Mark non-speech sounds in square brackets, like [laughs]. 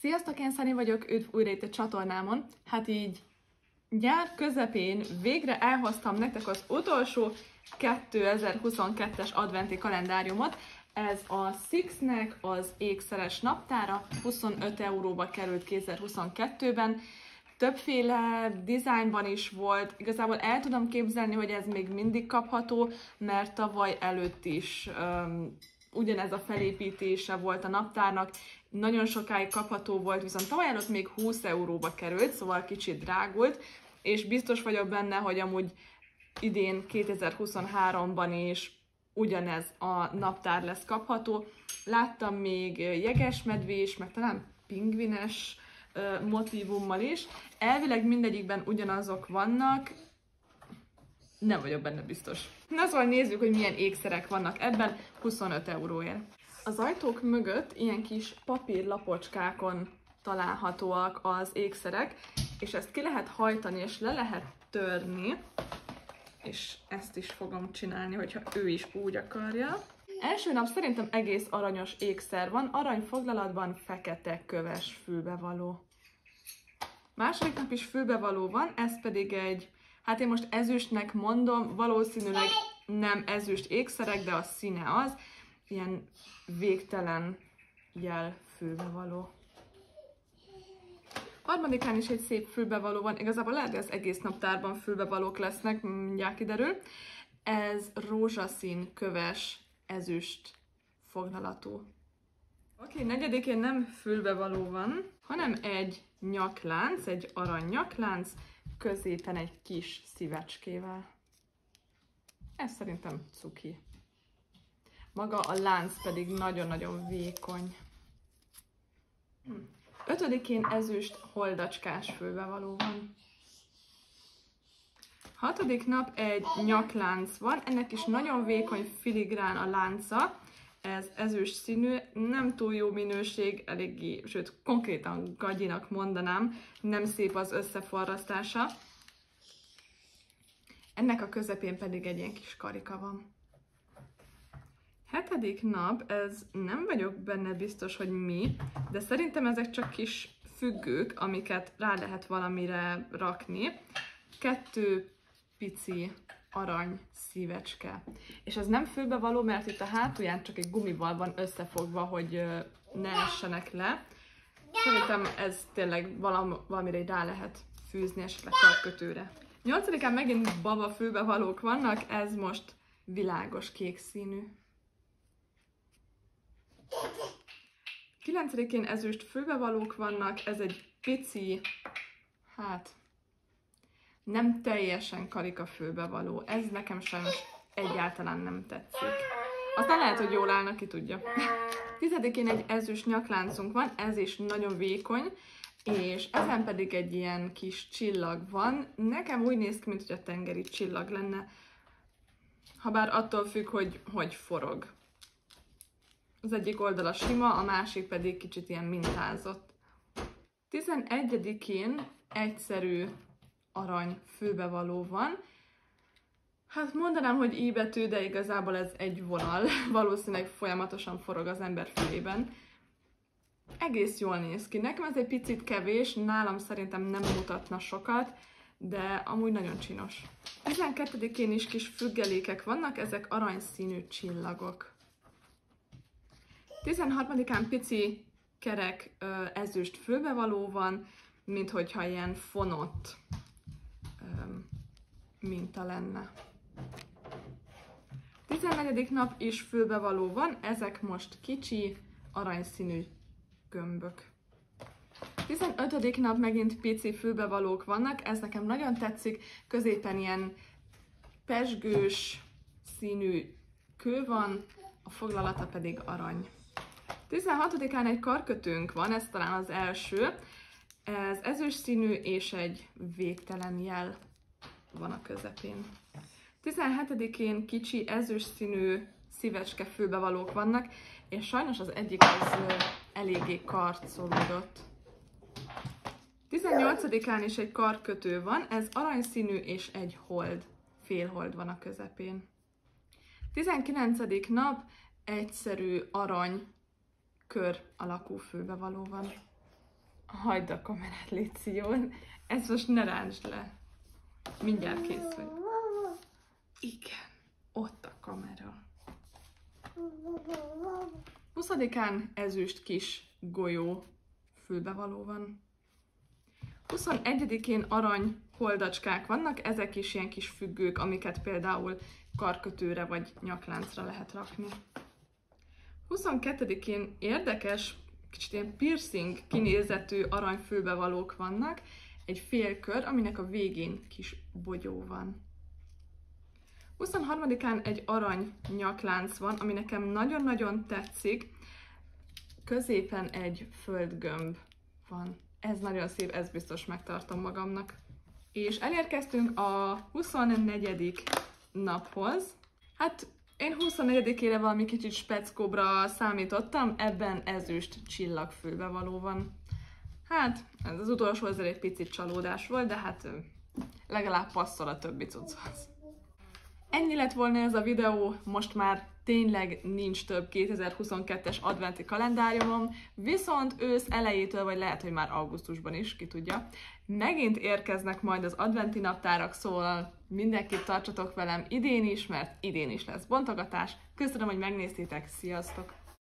Sziasztok, én Szani vagyok, üdv újra itt a csatornámon. Hát így nyár közepén végre elhoztam nektek az utolsó 2022-es adventi kalendáriumot. Ez a Sixnek az ékszeres naptára 25 euróba került 2022-ben. Többféle dizájnban is volt, igazából el tudom képzelni, hogy ez még mindig kapható, mert tavaly előtt is um, ugyanez a felépítése volt a naptárnak, nagyon sokáig kapható volt, viszont tavaly előtt még 20 euróba került, szóval kicsit drágult, és biztos vagyok benne, hogy amúgy idén 2023-ban is ugyanez a naptár lesz kapható. Láttam még jegesmedvés, meg talán pingvines motivummal is. Elvileg mindegyikben ugyanazok vannak, nem vagyok benne biztos. Na szóval nézzük, hogy milyen ékszerek vannak ebben 25 euróért. Az ajtók mögött ilyen kis papírlapocskákon találhatóak az ékszerek, és ezt ki lehet hajtani, és le lehet törni, és ezt is fogom csinálni, hogyha ő is úgy akarja. Első nap szerintem egész aranyos ékszer van, aranyfoglalatban fekete köves fülbevaló. Második nap is fülbevaló van, ez pedig egy Hát én most ezüstnek mondom, valószínűleg nem ezüst ékszerek, de a színe az. Ilyen végtelen jel fülbevaló. Harmadikán is egy szép fülbevaló van, igazából lehet, hogy az egész naptárban fülbevalók lesznek, mindjárt kiderül. Ez rózsaszín, köves, ezüst foglalatú. Oké, okay, negyedikén nem fülbevaló van, hanem egy nyaklánc, egy arany nyaklánc, középen egy kis szívecskével. Ez szerintem cuki. Maga a lánc pedig nagyon-nagyon vékony. Ötödikén ezüst holdacskás főbevaló van. Hatodik nap egy nyaklánc van, ennek is nagyon vékony filigrán a lánca, ez ezüst színű, nem túl jó minőség, eléggé, sőt konkrétan gagyinak mondanám, nem szép az összeforrasztása. Ennek a közepén pedig egy ilyen kis karika van. Hetedik nap, ez nem vagyok benne biztos, hogy mi, de szerintem ezek csak kis függők, amiket rá lehet valamire rakni. Kettő pici arany szívecske. És ez nem fülbevaló, mert itt a hátulján csak egy gumival van összefogva, hogy ne essenek le. Szerintem ez tényleg valamire rá lehet fűzni, esetleg karkötőre. Nyolcadikán megint baba fülbevalók vannak, ez most világos kék színű. Kilencedikén ezüst fülbevalók vannak, ez egy pici, hát nem teljesen karika főbevaló. Ez nekem sajnos egyáltalán nem tetszik. Aztán lehet, hogy jól állnak, ki tudja. [laughs] Tizedikén egy ezüst nyakláncunk van, ez is nagyon vékony, és ezen pedig egy ilyen kis csillag van. Nekem úgy néz ki, mint hogy a tengeri csillag lenne, habár attól függ, hogy hogy forog. Az egyik oldala sima, a másik pedig kicsit ilyen mintázott. 11-én egyszerű arany főbevaló van. Hát mondanám, hogy I betű, de igazából ez egy vonal. [laughs] Valószínűleg folyamatosan forog az ember fülében. Egész jól néz ki. Nekem ez egy picit kevés, nálam szerintem nem mutatna sokat, de amúgy nagyon csinos. 12-én is kis függelékek vannak, ezek aranyszínű csillagok. 13-án pici kerek ezüst főbevaló van, mint hogyha ilyen fonott minta lenne. 14. nap is fülbevaló van, ezek most kicsi, aranyszínű gömbök. 15. nap megint pici fülbevalók vannak, ez nekem nagyon tetszik, középen ilyen pesgős színű kő van, a foglalata pedig arany. 16-án egy karkötőnk van, ez talán az első, ez ezüst színű és egy végtelen jel van a közepén. 17-én kicsi ezüst színű szívecske főbevalók vannak, és sajnos az egyik az eléggé karcolódott. 18-án is egy karkötő van, ez aranyszínű és egy hold, félhold van a közepén. 19. nap egyszerű arany kör alakú főbevaló van. Hagyd a kamerát, légy szíjon. Ez most ne rántsd le. Mindjárt kész vagy. Igen, ott a kamera. 20-án ezüst kis golyó fülbevaló van. 21-én arany holdacskák vannak, ezek is ilyen kis függők, amiket például karkötőre vagy nyakláncra lehet rakni. 22-én érdekes, kicsit ilyen piercing kinézetű aranyfülbevalók vannak, egy fél kör, aminek a végén kis bogyó van. 23-án egy arany nyaklánc van, ami nekem nagyon-nagyon tetszik. Középen egy földgömb van. Ez nagyon szép, ez biztos megtartom magamnak. És elérkeztünk a 24. naphoz. Hát én 24-ére valami kicsit speckóbra számítottam, ebben ezüst csillagfülbevaló van. Hát, ez az utolsó azért egy picit csalódás volt, de hát legalább passzol a többi cucchoz. Ennyi lett volna ez a videó, most már tényleg nincs több 2022-es adventi kalendáriumom, viszont ősz elejétől, vagy lehet, hogy már augusztusban is, ki tudja, megint érkeznek majd az adventi naptárak, szóval mindenkit tartsatok velem idén is, mert idén is lesz bontogatás. Köszönöm, hogy megnéztétek, sziasztok!